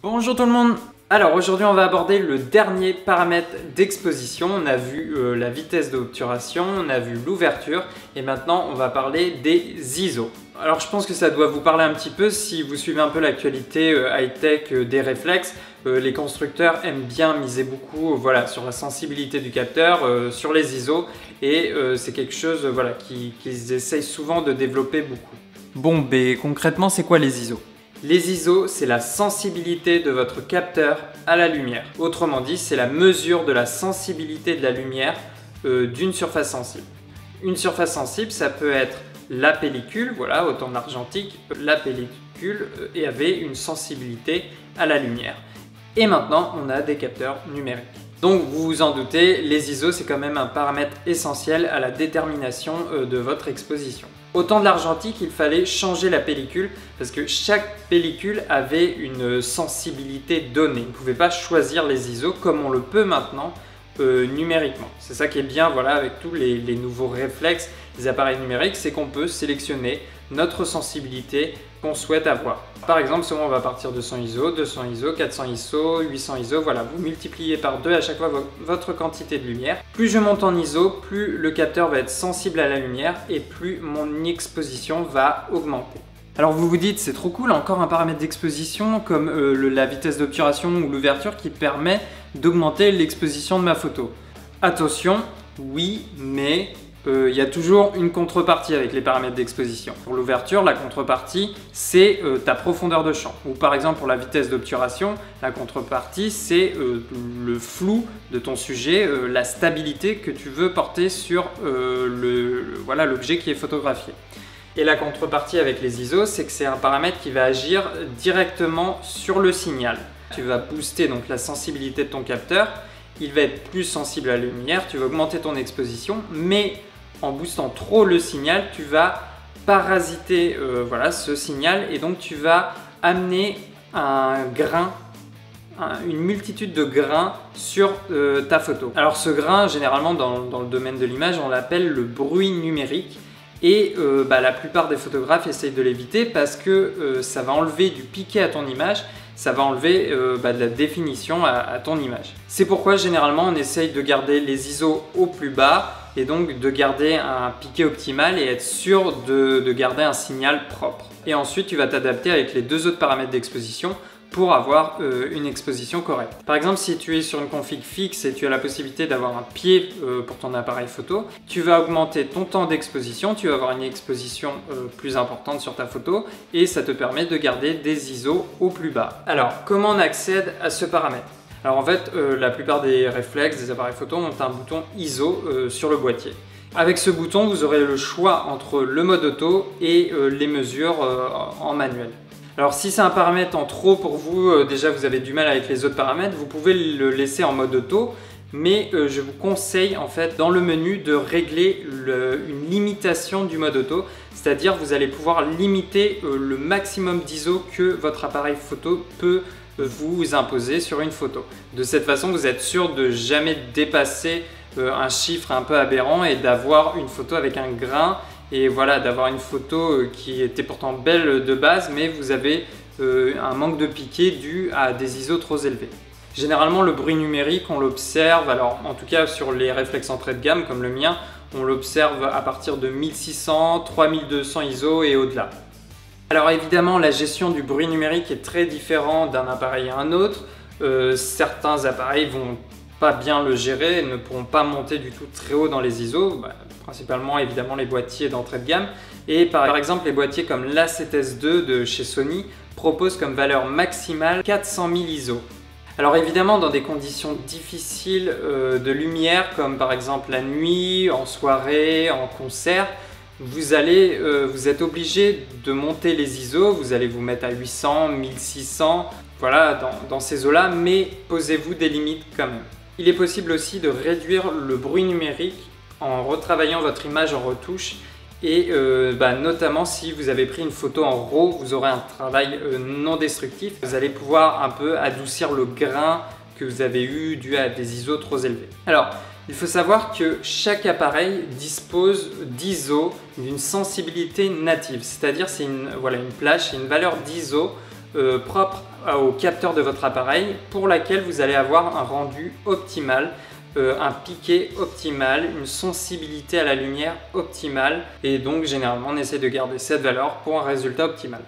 Bonjour tout le monde alors aujourd'hui on va aborder le dernier paramètre d'exposition. On a vu euh, la vitesse d'obturation, on a vu l'ouverture et maintenant on va parler des ISO. Alors je pense que ça doit vous parler un petit peu si vous suivez un peu l'actualité euh, high-tech euh, des réflexes. les constructeurs aiment bien miser beaucoup sur la sensibilité du capteur, sur les ISO et c'est quelque chose voilà, qu'ils essayent souvent de développer beaucoup. Bon, mais concrètement c'est quoi les ISO? Les ISO, c'est la sensibilité de votre capteur à la lumière. Autrement dit, c'est la mesure de la sensibilité de la lumière euh, d'une surface sensible. Une surface sensible, ça peut être la pellicule, voilà, autant de l'argentique, la pellicule euh, et avait une sensibilité à la lumière. Et maintenant, on a des capteurs numériques. Donc vous vous en doutez, les ISO c'est quand même un paramètre essentiel à la détermination euh, de votre exposition. Au temps de l'argentique, il fallait changer la pellicule parce que chaque pellicule avait une sensibilité donnée. Vous ne pouvez pas choisir les ISO comme on le peut maintenant euh, numériquement. C'est ça qui est bien voilà, avec tous les, nouveaux réflexes des appareils numériques, c'est qu'on peut sélectionner notre sensibilité qu'on souhaite avoir. Par exemple, si on va partir de 100 ISO, 200 ISO, 400 ISO, 800 ISO, voilà, vous multipliez par 2 à chaque fois votre quantité de lumière. Plus je monte en ISO, plus le capteur va être sensible à la lumière et plus mon exposition va augmenter. Alors vous vous dites, c'est trop cool, encore un paramètre d'exposition comme euh, la vitesse d'obturation ou l'ouverture qui permet d'augmenter l'exposition de ma photo. Attention, oui, mais euh, il y a toujours une contrepartie avec les paramètres d'exposition. Pour l'ouverture, la contrepartie, c'est euh, ta profondeur de champ. Ou par exemple pour la vitesse d'obturation, la contrepartie, c'est le flou de ton sujet, la stabilité que tu veux porter sur l'objet qui est photographié. Et la contrepartie avec les ISO, c'est que c'est un paramètre qui va agir directement sur le signal. Tu vas booster donc la sensibilité de ton capteur, il va être plus sensible à la lumière, tu vas augmenter ton exposition, mais en boostant trop le signal, tu vas parasiter euh, voilà, ce signal et donc tu vas amener un grain une multitude de grains sur euh, ta photo. Alors ce grain, généralement dans, le domaine de l'image, on l'appelle le bruit numérique. Et euh, bah, la plupart des photographes essayent de l'éviter parce que ça va enlever du piqué à ton image, ça va enlever bah, de la définition à, ton image. C'est pourquoi généralement on essaye de garder les ISO au plus bas et donc de garder un piqué optimal et être sûr de garder un signal propre. Et ensuite tu vas t'adapter avec les deux autres paramètres d'exposition pour avoir euh, une exposition correcte. Par exemple, si tu es sur une config fixe et tu as la possibilité d'avoir un pied euh, pour ton appareil photo, tu vas augmenter ton temps d'exposition, tu vas avoir une exposition euh, plus importante sur ta photo et ça te permet de garder des ISO au plus bas. Alors, comment on accède à ce paramètre? Alors en fait, la plupart des réflexes, des appareils photo ont un bouton ISO sur le boîtier. Avec ce bouton, vous aurez le choix entre le mode auto et les mesures en manuel. Alors si c'est un paramètre en trop pour vous, euh, déjà vous avez du mal avec les autres paramètres, vous pouvez le laisser en mode auto, mais euh, je vous conseille en fait dans le menu de régler une limitation du mode auto, c'est-à-dire vous allez pouvoir limiter euh, le maximum d'ISO que votre appareil photo peut vous imposer sur une photo. De cette façon, vous êtes sûr de jamais dépasser un chiffre un peu aberrant et d'avoir une photo avec un grain et voilà d'avoir une photo euh, qui était pourtant belle de base mais vous avez euh, un manque de piqué dû à des ISO trop élevés. Généralement le bruit numérique on l'observe, alors en tout cas sur les réflexes entrée de gamme comme le mien, on l'observe à partir de 1600, 3200 ISO et au-delà. Alors évidemment la gestion du bruit numérique est très différente d'un appareil à un autre. Euh, certains appareils vont pas bien le gérer, ne pourront pas monter du tout très haut dans les ISO, bah, principalement évidemment les boîtiers d'entrée de gamme. Et par, exemple les boîtiers comme l'A7S2 de chez Sony proposent comme valeur maximale 400 000 ISO. Alors évidemment dans des conditions difficiles euh, de lumière comme par exemple la nuit, en soirée, en concert, vous allez, euh, vous êtes obligé de monter les ISO, vous allez vous mettre à 800, 1600, voilà dans, ces eaux-là, mais posez-vous des limites quand même. Il est possible aussi de réduire le bruit numérique en retravaillant votre image en retouche et euh, bah, notamment si vous avez pris une photo en RAW, vous aurez un travail euh, non destructif. Vous allez pouvoir un peu adoucir le grain que vous avez eu dû à des ISO trop élevés. Alors, il faut savoir que chaque appareil dispose d'ISO d'une sensibilité native, c'est-à-dire c'est une, voilà, une plage, une valeur d'ISO euh, propre au capteur de votre appareil pour laquelle vous allez avoir un rendu optimal euh, un piqué optimal, une sensibilité à la lumière optimale et donc généralement on essaie de garder cette valeur pour un résultat optimal.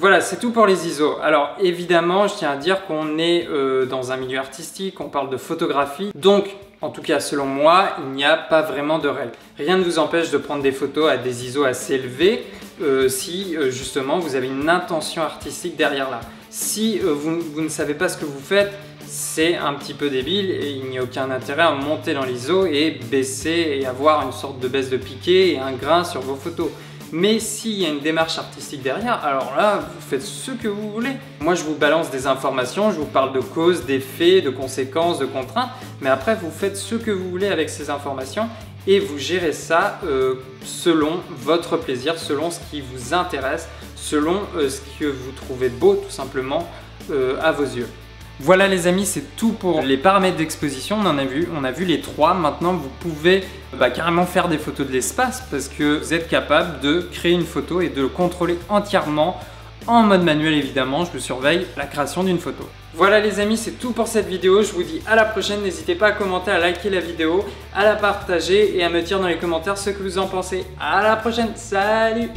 Voilà, c'est tout pour les ISO. Alors évidemment, je tiens à dire qu'on est euh, dans un milieu artistique, on parle de photographie, donc en tout cas selon moi, il n'y a pas vraiment de règle. Rien ne vous empêche de prendre des photos à des ISO assez élevés euh, si justement vous avez une intention artistique derrière là. Si vous ne savez pas ce que vous faites, c'est un petit peu débile et il n'y a aucun intérêt à monter dans l'ISO et baisser et avoir une sorte de baisse de piqué et un grain sur vos photos. Mais s'il y a une démarche artistique derrière, alors là, vous faites ce que vous voulez. Moi, je vous balance des informations, je vous parle de causes, d'effets, de conséquences, de contraintes, mais après, vous faites ce que vous voulez avec ces informations et vous gérez ça euh, selon votre plaisir, selon ce qui vous intéresse, selon euh, ce que vous trouvez beau tout simplement euh, à vos yeux. Voilà les amis, c'est tout pour les paramètres d'exposition. On en a vu, on a vu les trois. Maintenant, vous pouvez bah, carrément faire des photos de l'espace parce que vous êtes capable de créer une photo et de le contrôler entièrement en mode manuel évidemment. Je vous surveille la création d'une photo. Voilà les amis, c'est tout pour cette vidéo. Je vous dis à la prochaine. N'hésitez pas à commenter, à liker la vidéo, à la partager et à me dire dans les commentaires ce que vous en pensez. À la prochaine. Salut